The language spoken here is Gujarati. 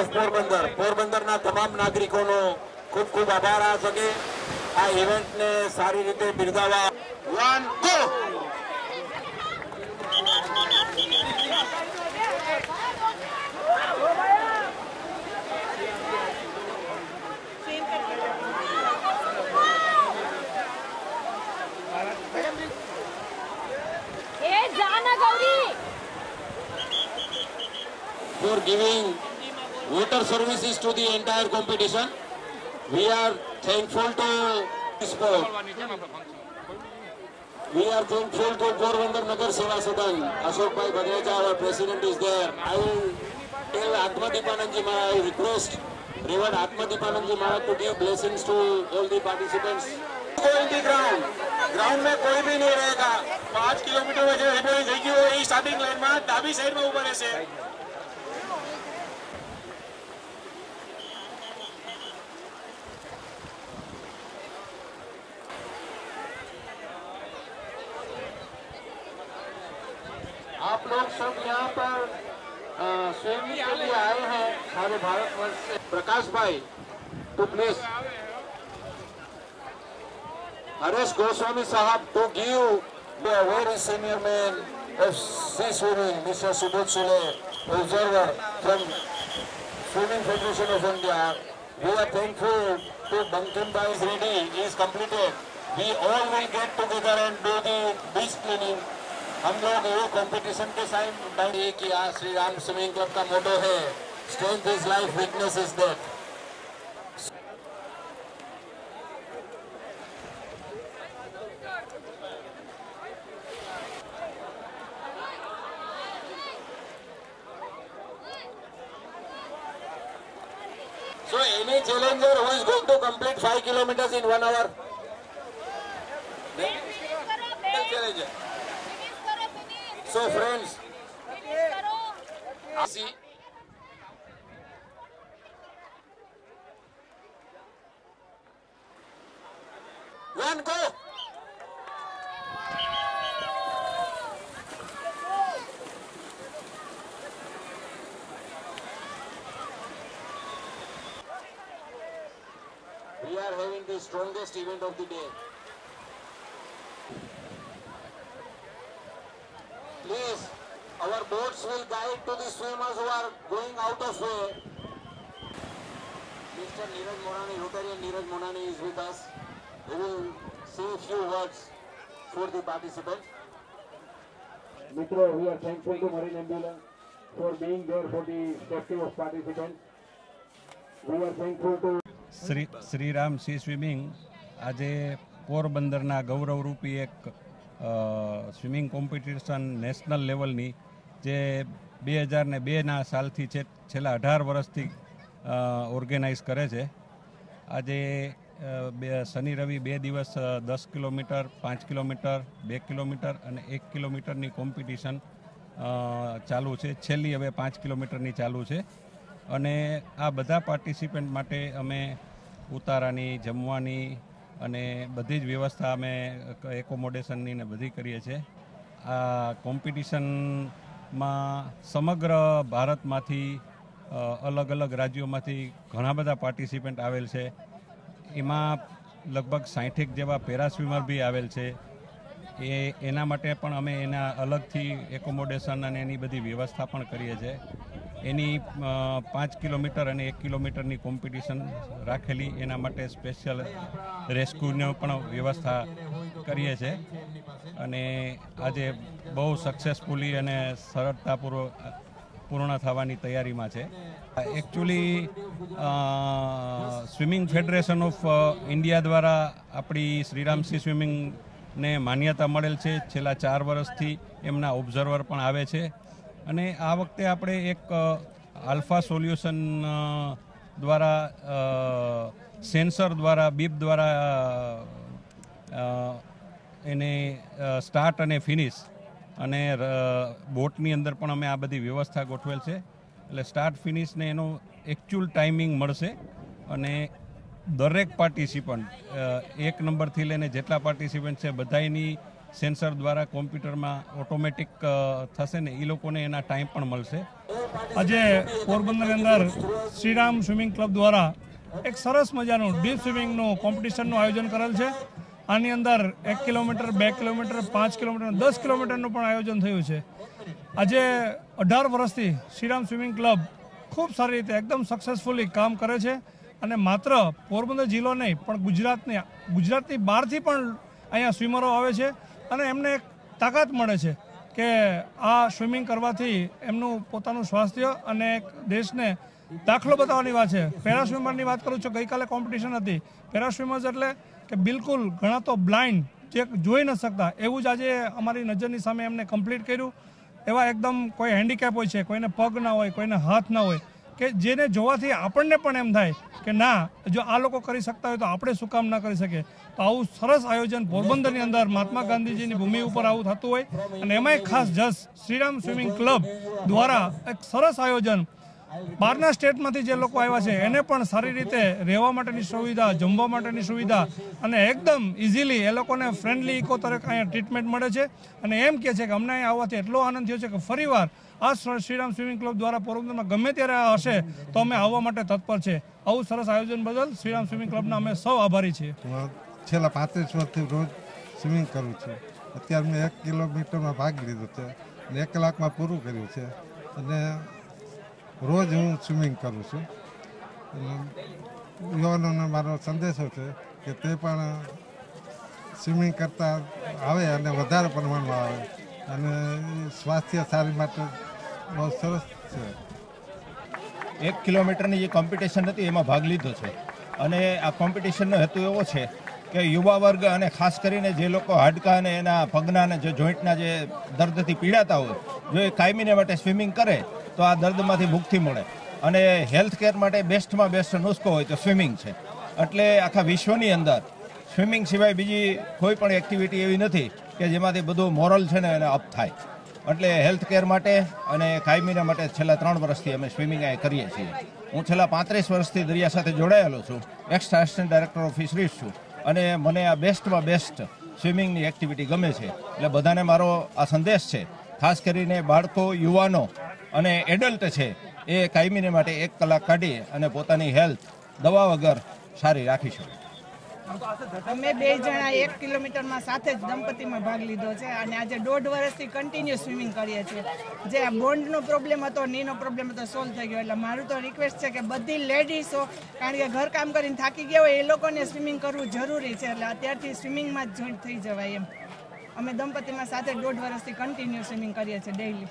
ઓફ પોરબંદર. પોરબંદરના તમામ નાગરિકોનો ખૂબ ખૂબ આભાર આ શકે આ ઇવેન્ટને સારી રીતે બિરદાવવા. વન ગો એ જાના Gauri. For giving water services to the entire competition. We are thankful to sport. We are thankful to Porbandar Nagar Seva Sadan. Ashok Bhai Bhagreja, our president is there. I will tell Atma Dipananji Maharaj, I request Reverend Atma Dipananji Maharaj to give blessings to all the participants. कोई भी ग्राउंड ग्राउंड में कोई भी नहीं रहेगा पाँच किलोमीटर में जो रिपोर्ट गई वो स्टार्टिंग लाइन में डाबी साइड में ऊपर ऐसे लोग सब यहाँ पर स्वयं के लिए आए हैं। हमारे भारत वर्ष से प्रकाश भाई टू प्लीज़ हरेश गोस्वामी साहब to give very senior man F C swimming mister Subodh Sule observer from swimming federation of India we are thankful to Bankim by three is completed we all will get together and do the beach cleaning हम लोग वो कंपटीशन के साइन कि आज श्री राम स्विमिंग क्लब का मोटो है strength is life weakness is death So any challenger who is going to complete five kilometers in one hour? Yeah. Yeah. Yeah. Yeah. Yeah. Yeah. Yeah. Yeah. challenger. So friends, One go. We are having the strongest event of the day. Please, our boats will guide to the swimmers who are going out of way. Mr. Neeraj Monani, Rotarian Neeraj Monani is with us. He will say a few words for the participants. Mitra, we are thankful to Marine Ambulance for being there for the safety of participants. We are thankful to Shri Shriram sea swimming આજે પોરબંદરના ગૌરવરૂપી એક સ્વિમિંગ કોમ્પિટિશન નેશનલ લેવલની જે બે હજાર ને બેના સાલથી છે, છેલ્લા અઢાર વર્ષથી ઓર્ગેનાઇઝ કરે છે. આજે બે, શનિ રવિ બે દિવસ દસ કિલોમીટર, પાંચ કિલોમીટર, બે કિલોમીટર અને એક કિલોમીટરની કોમ્પિટિશન ચાલુ છે. છેલ્લી હવે પાંચ કિલોમીટરની ચાલુ છે. અને આ બધા પાર્ટિસિપન્ટ માટે અમે ઉતારાની, જમવાની અને બધી જ વ્યવસ્થા અમે એકોમોડેશનની ને બધી કરીએ છીએ. આ કોમ્પિટિશનમાં સમગ્ર ભારતમાંથી અલગ અલગ રાજ્યોમાંથી ઘણા બધા પાર્ટિસિપન્ટ આવેલ છે. એમાં લગભગ સાઠેક જેવા પેરાસ્વિમર બી આવેલ છે. એ, એના માટે પણ અમે એના અલગથી એકોમોડેશન અને એની બધી વ્યવસ્થા પણ કરીએ છીએ. એની પાંચ કિલોમીટર અને એક કિલોમીટરની કોમ્પિટિશન રાખેલી. એના માટે સ્પેશિયલ રેસ્ક્યુની પણ વ્યવસ્થા કરીએ છીએ. અને આજે બહુ સક્સેસફુલી અને સરળતાપૂર્વક પૂર્ણ થવાની તૈયારીમાં છે. Actually swimming federation of India દ્વારા આપણી શ્રીરામસી સ્વિમિંગને માન્યતા મળેલ છે. છેલ્લા ચાર વર્ષથી એમના ઓબ્ઝર્વર પણ આવે છે. અને આ વખતે આપણે એક આલ્ફા સોલ્યુશન દ્વારા સેન્સર દ્વારા, બીપ દ્વારા એને સ્ટાર્ટ અને ફિનિશ અને બોટની અંદર પણ અમે આ બધી વ્યવસ્થા ગોઠવેલ છે. એટલે સ્ટાર્ટ ફિનિશને એનો એકચ્યુઅલ ટાઈમિંગ મળશે અને દરેક પાર્ટિસિપન્ટ એક નંબરથી લઈને જેટલા પાર્ટિસિપન્ટ છે બધાની સેન્સર દ્વારા કોમ્પ્યુટરમાં ઓટોમેટિક થશે ને એ લોકોને એના ટાઈમ પણ મળશે. આજે પોરબંદરની અંદર શ્રીરામ સ્વિમિંગ ક્લબ દ્વારા એક સરસ મજાનું ડીપ સ્વિમિંગનું કોમ્પિટિશનનું આયોજન કરેલ છે. આની અંદર એક કિલોમીટર, બે કિલોમીટર, પાંચ કિલોમીટર, દસ કિલોમીટરનું પણ આયોજન થયું છે. આજે અઢાર વર્ષથી શ્રીરામ સ્વિમિંગ ક્લબ ખૂબ સારી રીતે એકદમ સક્સેસફુલી કામ કરે છે અને માત્ર પોરબંદર જિલ્લો નહીં, પણ ગુજરાતની ગુજરાતની બહારથી પણ અહીંયા સ્વિમરો આવે છે અને એમને એક તાકાત મળે છે કે આ સ્વિમિંગ કરવાથી એમનું પોતાનું સ્વાસ્થ્ય અને દેશને દાખલો બતાવવાની વાત છે. પેરા સ્વિમરની વાત કરું છું. ગઈકાલે કોમ્પિટિશન હતી. પેરા સ્વિમર્સ એટલે કે બિલકુલ ઘણા તો બ્લાઇન્ડ જે જોઈ ન શકતા. એવું જ આજે અમારી નજરની સામે એમને કમ્પ્લીટ કર્યું. એવા એકદમ કોઈ હેન્ડીકેપ હોય છે, કોઈને પગ ના હોય, કોઈને હાથ ના હોય, કે જેને જોવાથી આપણને પણ એમ થાય કે ના, જો આ લોકો કરી શકતા હોય તો આપણે શું કામ ના કરી શકીએ. તો આવું સરસ આયોજન પોરબંદરની અંદર મહાત્મા ગાંધીજીની ભૂમિ ઉપર આવું થતું હોય. અને એમાંય ખાસ જસ શ્રીરામ સ્વિમિંગ ક્લબ દ્વારા એક સરસ આયોજન બહારના સ્ટેટમાંથી જે લોકો આવ્યા છે, એને પણ સારી રીતે રહેવા માટેની સુવિધા, જમવા માટેની સુવિધા અને એકદમ ઇઝીલી એ લોકોને ફ્રેન્ડલી ઇકો તરીકે અહીંયા ટ્રીટમેન્ટ મળે છે. અને એમ કહે છે કે અમને અહીંયા આવવાથી એટલો આનંદ થયો છે કે ફરીવાર આ શ્રી- શ્રીરામ સ્વિમિંગ ક્લબ દ્વારા પોરબંદરમાં ગમે ત્યારે હશે, તો અમે આવવા માટે તત્પર છે. આવું સરસ આયોજન બદલ શ્રીરામ સ્વિમિંગ ક્લબના અમે સૌ આભારી છીએ. છેલ્લા પાંત્રીસ વર્ષથી રોજ સ્વિમિંગ કરું છું. અત્યારે મેં એક કિલોમીટરમાં ભાગ લીધો છે અને એક કલાકમાં પૂરું કર્યું છે. અને રોજ હું સ્વિમિંગ કરું છું. યુવાનોને મારો સંદેશો છે કે તે પણ સ્વિમિંગ કરતા આવે અને વધારે પ્રમાણમાં આવે. અને સ્વાસ્થ્ય સારી માટે બહુ સરસ છે. એક કિલોમીટરની જે કોમ્પિટિશન હતી એમાં ભાગ લીધો છે. અને આ કોમ્પિટિશનનો હેતુ એવો છે કે યુવા વર્ગ અને ખાસ કરીને જે લોકો હાડકા અને એના પગના જે જોઈન્ટના જે દર્દથી પીડાતા હોય, જો એ કાયમીને માટે સ્વિમિંગ કરે તો આ દર્દમાંથી મુક્તિ મળે. અને હેલ્થ કેર માટે બેસ્ટમાં બેસ્ટ નુસ્ખો હોય તો સ્વિમિંગ છે. એટલે આખા વિશ્વની અંદર સ્વિમિંગ સિવાય બીજી કોઈ પણ એક્ટિવિટી એવી નથી કે જેમાંથી બધું મોરલ છે ને એને અપ થાય. એટલે હેલ્થ કેર માટે અને કાયમીના માટે છેલ્લા ત્રણ વર્ષથી અમે સ્વિમિંગ આ કરીએ છીએ. હું છેલ્લા પાંત્રીસ વર્ષથી દરિયા સાથે જોડાયેલો છું. Ex assistant director of fisheries છું. અને મને આ બેસ્ટમાં બેસ્ટ સ્વિમિંગની એક્ટિવિટી ગમે છે. એટલે બધાને મારો આ સંદેશ છે. ખાસ કરીને બાળકો, યુવાનો અને એડલ્ટ છે, એ કાયમીને માટે એક કલાક કાઢી અને પોતાની હેલ્થ દવા વગર સારી રાખી શકે. અમે બે જણા એક કિલોમીટરમાં સાથે જ દંપતીમાં ભાગ લીધો છે અને આજે દોઢ વર્ષથી કન્ટિન્યુ સ્વિમિંગ કરીએ છીએ. જે આ બોન્ડનો પ્રોબ્લેમ હતો નીનો પ્રોબ્લેમ હતો સોલ્વ થઈ ગયો. એટલે મારું તો રિક્વેસ્ટ છે કે બધી લેડીઝો કારણ કે ઘર કામ કરીને થાકી ગયા હોય એ લોકોને સ્વિમિંગ કરવું જરૂરી છે. એટલે અત્યારથી સ્વિમિંગમાં જ જોઈન્ટ થઈ જવાય એમ. અમે દંપતીમાં સાથે દોઢ વર્ષથી કન્ટિન્યુ સ્વિમિંગ કરીએ છીએ ડેઈલી